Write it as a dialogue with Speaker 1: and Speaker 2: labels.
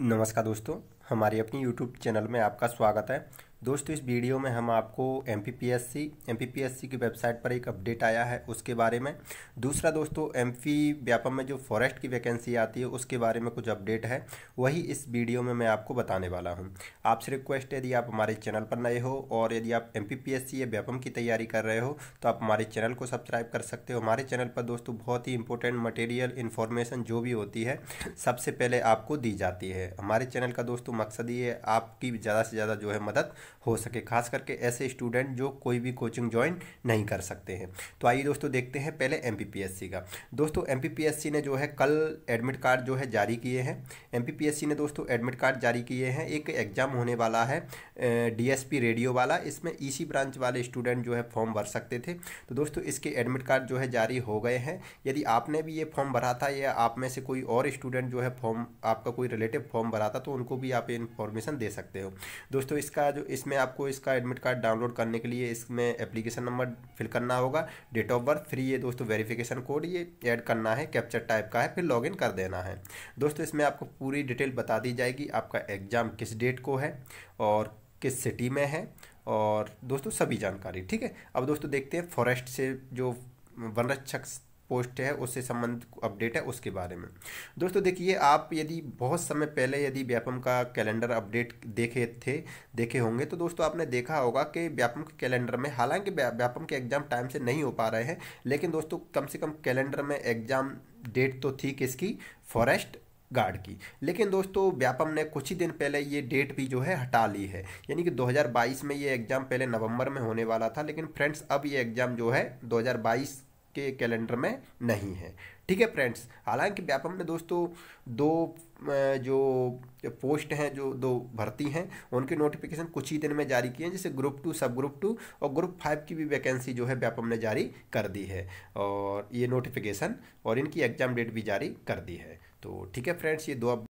Speaker 1: नमस्कार दोस्तों। हमारी अपनी यूट्यूब चैनल में आपका स्वागत है। दोस्तों, इस वीडियो में हम आपको M P P S C M P P S C की वेबसाइट पर एक अपडेट आया है, उसके बारे में। दूसरा दोस्तों एम पी व्यापम में जो फॉरेस्ट की वैकेंसी आती है, उसके बारे में कुछ अपडेट है, वही इस वीडियो में मैं आपको बताने वाला हूँ। आपसे रिक्वेस्ट है, यदि आप हमारे चैनल पर नए हो, और यदि आप M P P S C या व्यापम की तैयारी कर रहे हो तो आप हमारे चैनल को सब्सक्राइब कर सकते हो। हमारे चैनल पर दोस्तों बहुत ही इंपॉर्टेंट मटेरियल इन्फॉर्मेशन जो भी होती है, सबसे पहले आपको दी जाती है। हमारे चैनल का दोस्तों मकसद ये है, आपकी ज़्यादा से ज़्यादा जो है मदद हो सके, खास करके ऐसे स्टूडेंट जो कोई भी कोचिंग ज्वाइन नहीं कर सकते हैं। तो आइए दोस्तों देखते हैं पहले एमपीपीएससी का। दोस्तों एमपीपीएससी ने जो है कल एडमिट कार्ड जो है जारी किए हैं। एमपीपीएससी ने दोस्तों एडमिट कार्ड जारी किए हैं। एक एग्ज़ाम होने वाला है डीएसपी रेडियो वाला। इसमें ई e ब्रांच वाले स्टूडेंट जो है फॉर्म भर सकते थे। तो दोस्तों, इसके एडमिट कार्ड जो है जारी हो गए हैं। यदि आपने भी ये फॉर्म भरा था या आप में से कोई और स्टूडेंट जो है फॉर्म आपका कोई रिलेटिव फॉर्म भरा था तो उनको भी आप इन्फॉर्मेशन दे सकते हो। दोस्तों, इसका जो, इसमें आपको इसका एडमिट कार्ड डाउनलोड करने के लिए इसमें एप्लीकेशन नंबर फिल करना होगा। डेट ऑफ़ बर्थ फिर ये दोस्तों वेरिफिकेशन कोड ये ऐड करना है कैप्चर टाइप का है, फिर लॉगिन कर देना है। दोस्तों, इसमें आपको पूरी डिटेल बता दी जाएगी, आपका एग्ज़ाम किस डेट को है और किस सिटी में है और दोस्तों, सभी जानकारी, ठीक है? अब दोस्तों देखते हैं फॉरेस्ट से जो वनरक्षक पोस्ट है, उससे संबंधित अपडेट है, उसके बारे में। दोस्तों, देखिए, आप यदि बहुत समय पहले यदि व्यापम का कैलेंडर अपडेट देखे थे, देखे होंगे तो दोस्तों, आपने देखा होगा कि व्यापम के कैलेंडर में हालाँकि व्यापम के एग्ज़ाम टाइम से नहीं हो पा रहे हैं, लेकिन दोस्तों, कम से कम कैलेंडर में एग्ज़ाम डेट तो थी किसकी? फॉरेस्ट गार्ड की। लेकिन दोस्तों, व्यापम ने कुछ ही दिन पहले ये डेट भी जो है हटा ली है। यानी कि 2022 में ये एग्ज़ाम पहले नवंबर में होने वाला था, लेकिन फ्रेंड्स अब ये एग्ज़ाम जो है 2022 के कैलेंडर में नहीं है। ठीक है फ्रेंड्स, हालाँकि व्यापम में दोस्तों दो जो पोस्ट हैं, जो दो भर्ती हैं, उनके नोटिफिकेशन कुछ ही दिन में जारी किए हैं, जैसे group two sub group two और ग्रुप फाइव की भी वैकेंसी जो है व्यापम ने जारी कर दी है और ये नोटिफिकेशन और इनकी एग्ज़ाम डेट भी जारी कर दी है। तो ठीक है फ्रेंड्स, ये दो